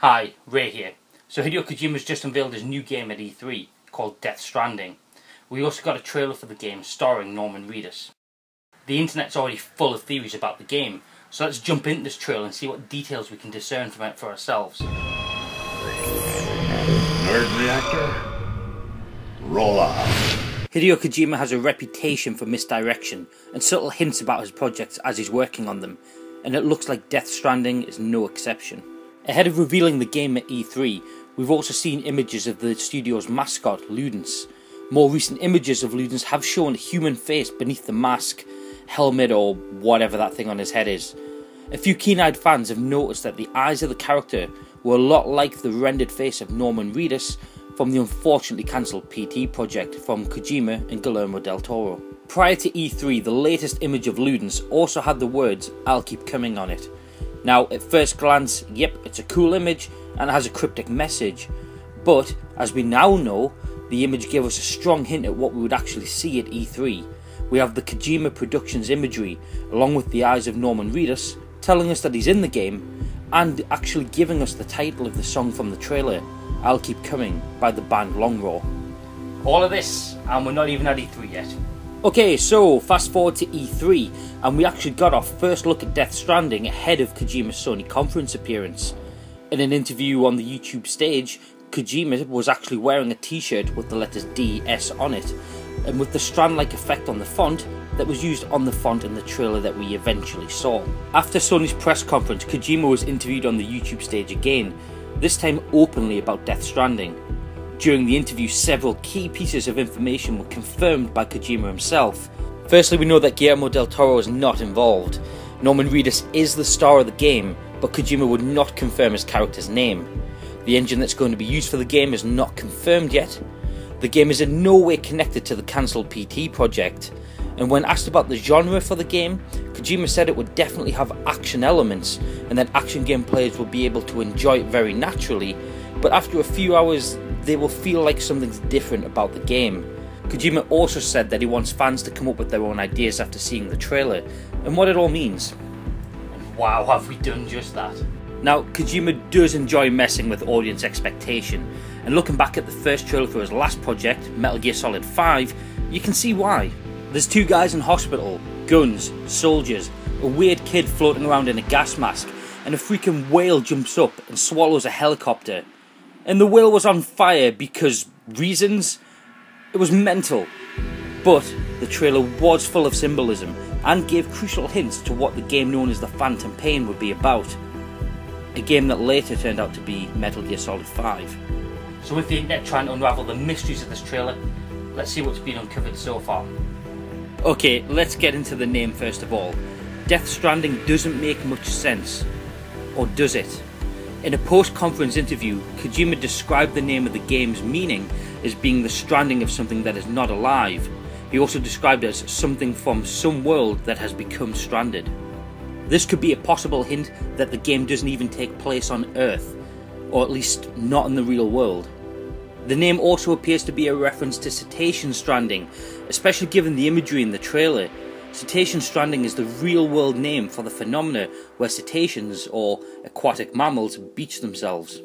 Hi, Ray here. So Hideo Kojima's just unveiled his new game at E3 called Death Stranding. We also got a trailer for the game starring Norman Reedus. The internet's already full of theories about the game, so let's jump into this trailer and see what details we can discern from it for ourselves. Nerd reactor? Roll off. Hideo Kojima has a reputation for misdirection and subtle hints about his projects as he's working on them, and it looks like Death Stranding is no exception. Ahead of revealing the game at E3, we've also seen images of the studio's mascot, Ludens. More recent images of Ludens have shown a human face beneath the mask, helmet, or whatever that thing on his head is. A few keen eyed fans have noticed that the eyes of the character were a lot like the rendered face of Norman Reedus from the unfortunately cancelled PT project from Kojima and Guillermo del Toro. Prior to E3, the latest image of Ludens also had the words, I'll keep coming on it. Now, at first glance, yep, it's a cool image and it has a cryptic message, but as we now know, the image gave us a strong hint at what we would actually see at E3. We have the Kojima Productions imagery, along with the eyes of Norman Reedus, telling us that he's in the game, and actually giving us the title of the song from the trailer, I'll Keep Coming by the band Low Roar. All of this, and we're not even at E3 yet. Okay, so fast forward to E3, and we actually got our first look at Death Stranding ahead of Kojima's Sony conference appearance. In an interview on the YouTube stage, Kojima was actually wearing a t shirt with the letters DS on it, and with the strand like effect on the font that was used on the font in the trailer that we eventually saw. After Sony's press conference, Kojima was interviewed on the YouTube stage again, this time openly about Death Stranding. During the interview, several key pieces of information were confirmed by Kojima himself. Firstly, we know that Guillermo del Toro is not involved. Norman Reedus is the star of the game, but Kojima would not confirm his character's name. The engine that's going to be used for the game is not confirmed yet. The game is in no way connected to the cancelled PT project, and when asked about the genre for the game, Kojima said it would definitely have action elements and that action game players will be able to enjoy it very naturally, but after a few hours, they will feel like something's different about the game. Kojima also said that he wants fans to come up with their own ideas after seeing the trailer and what it all means. And wow, have we done just that! Now, Kojima does enjoy messing with audience expectation, and looking back at the first trailer for his last project, Metal Gear Solid 5, you can see why. There's two guys in hospital, guns, soldiers, a weird kid floating around in a gas mask, and a freaking whale jumps up and swallows a helicopter. And the will was on fire because reasons? It was mental. But the trailer was full of symbolism and gave crucial hints to what the game known as the Phantom Pain would be about. A game that later turned out to be Metal Gear Solid 5. So, with the internet trying to unravel the mysteries of this trailer, let's see what's been uncovered so far. Okay, let's get into the name first of all. Death Stranding doesn't make much sense. Or does it? In a post conference interview, Kojima described the name of the game's meaning as being the stranding of something that is not alive. He also described it as something from some world that has become stranded. This could be a possible hint that the game doesn't even take place on Earth, or at least not in the real world. The name also appears to be a reference to cetacean stranding, especially given the imagery in the trailer. Cetacean stranding is the real world name for the phenomena where cetaceans, or aquatic mammals, beach themselves.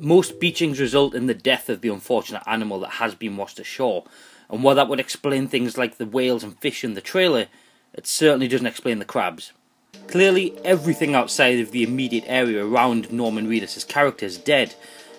Most beachings result in the death of the unfortunate animal that has been washed ashore, and while that would explain things like the whales and fish in the trailer, it certainly doesn't explain the crabs. Clearly, everything outside of the immediate area around Norman Reedus' character is dead,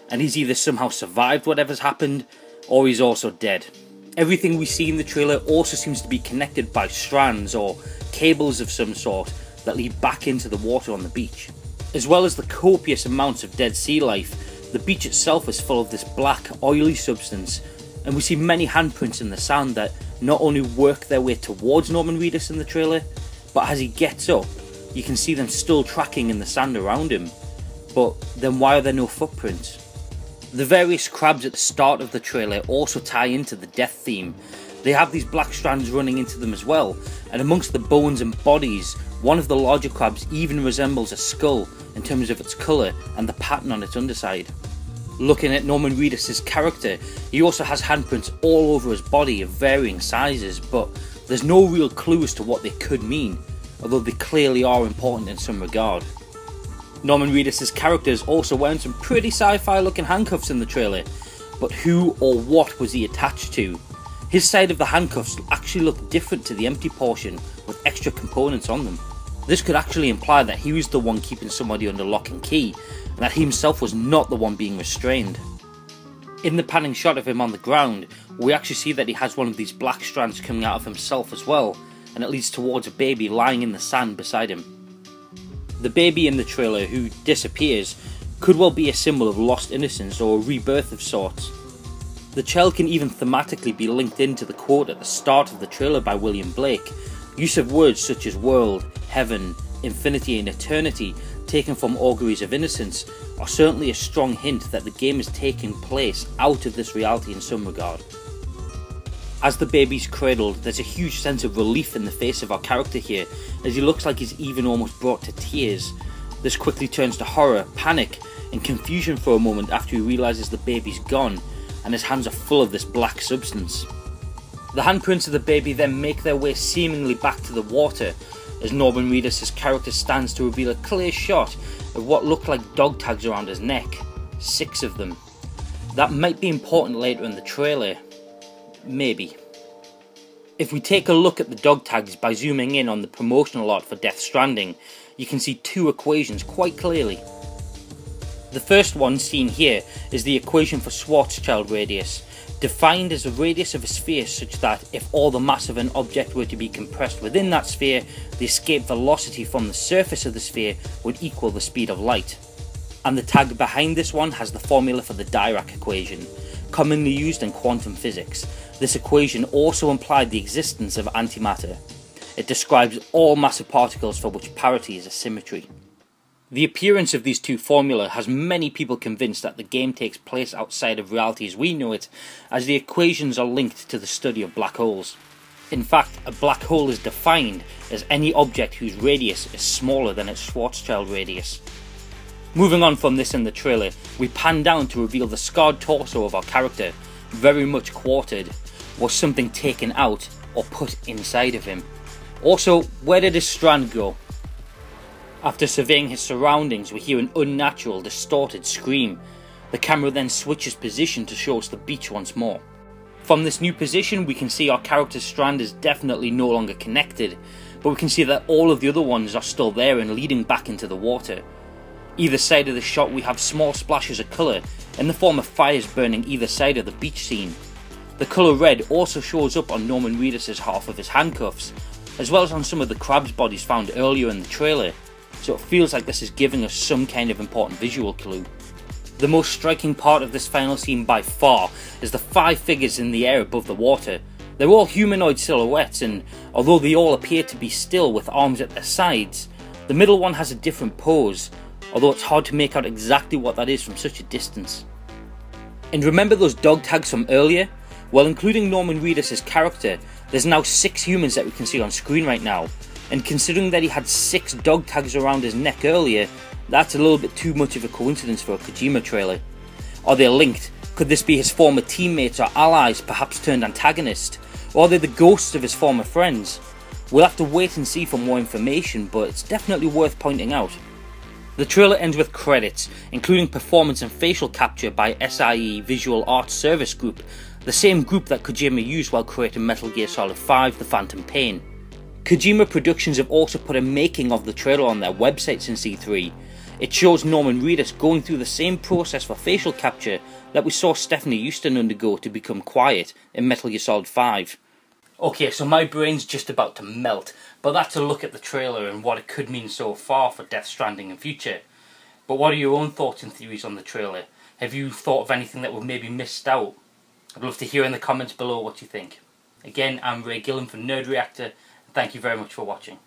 and he's either somehow survived whatever's happened or he's also dead. Everything we see in the trailer also seems to be connected by strands or cables of some sort that lead back into the water on the beach. As well as the copious amounts of dead sea life, the beach itself is full of this black, oily substance, and we see many handprints in the sand that not only work their way towards Norman Reedus in the trailer, but as he gets up, you can see them still tracking in the sand around him. But then why are there no footprints? The various crabs at the start of the trailer also tie into the death theme. They have these black strands running into them as well, and amongst the bones and bodies, one of the larger crabs even resembles a skull in terms of its colour and the pattern on its underside. Looking at Norman Reedus' character, he also has handprints all over his body of varying sizes, but there's no real clue as to what they could mean, although they clearly are important in some regard. Norman Reedus' character is also wearing some pretty sci-fi looking handcuffs in the trailer, but who or what was he attached to? His side of the handcuffs actually look different to the empty portion with extra components on them. This could actually imply that he was the one keeping somebody under lock and key, and that he himself was not the one being restrained. In the panning shot of him on the ground, we actually see that he has one of these black strands coming out of himself as well, and it leads towards a baby lying in the sand beside him. The baby in the trailer who disappears could well be a symbol of lost innocence or a rebirth of sorts. The child can even thematically be linked into the quote at the start of the trailer by William Blake. Use of words such as world, heaven, infinity, and eternity, taken from auguries of innocence, are certainly a strong hint that the game is taking place out of this reality in some regard. As the baby's cradled, there's a huge sense of relief in the face of our character here, as he looks like he's even almost brought to tears. This quickly turns to horror, panic, and confusion for a moment after he realises the baby's gone, and his hands are full of this black substance. The handprints of the baby then make their way seemingly back to the water, as Norman Reedus' character stands to reveal a clear shot of what look like dog tags around his neck. Six of them. That might be important later in the trailer. Maybe. If we take a look at the dog tags by zooming in on the promotional art for Death Stranding, you can see two equations quite clearly. The first one seen here is the equation for Schwarzschild radius, defined as a radius of a sphere such that if all the mass of an object were to be compressed within that sphere, the escape velocity from the surface of the sphere would equal the speed of light. And the tag behind this one has the formula for the Dirac equation, commonly used in quantum physics. This equation also implied the existence of antimatter. It describes all massive particles for which parity is a symmetry. The appearance of these two formulae has many people convinced that the game takes place outside of reality as we know it, as the equations are linked to the study of black holes. In fact, a black hole is defined as any object whose radius is smaller than its Schwarzschild radius. Moving on from this in the trailer, we pan down to reveal the scarred torso of our character, very much quartered. Was something taken out or put inside of him? Also, where did his strand go? After surveying his surroundings, we hear an unnatural, distorted scream. The camera then switches position to show us the beach once more. From this new position, we can see our character's strand is definitely no longer connected, but we can see that all of the other ones are still there and leading back into the water. Either side of the shot, we have small splashes of colour in the form of fires burning either side of the beach scene. The colour red also shows up on Norman Reedus' half of his handcuffs, as well as on some of the crab's bodies found earlier in the trailer so it feels like this is giving us some kind of important visual clue. The most striking part of this final scene by far is the five figures in the air above the water. They're all humanoid silhouettes, and although they all appear to be still with arms at their sides, the middle one has a different pose, although it's hard to make out exactly what that is from such a distance. And remember those dog tags from earlier? Well, including Norman Reedus' character, there's now six humans that we can see on screen right now, and considering that he had six dog tags around his neck earlier, that's a little bit too much of a coincidence for a Kojima trailer. Are they linked? Could this be his former teammates or allies, perhaps turned antagonist? Or are they the ghosts of his former friends? We'll have to wait and see for more information, but it's definitely worth pointing out. The trailer ends with credits, including performance and facial capture by SIE Visual Arts Service Group, the same group that Kojima used while creating Metal Gear Solid 5 The Phantom Pain. Kojima Productions have also put a making of the trailer on their website since E3. It shows Norman Reedus going through the same process for facial capture that we saw Stefanie Joosten undergo to become quiet in Metal Gear Solid 5. Okay, so my brain's just about to melt, but that's a look at the trailer and what it could mean so far for Death Stranding in future. But what are your own thoughts and theories on the trailer? Have you thought of anything that was maybe missed out? I'd love to hear in the comments below what you think. Again, I'm Ray Guillan from Nerd Reactor, Thank you very much for watching.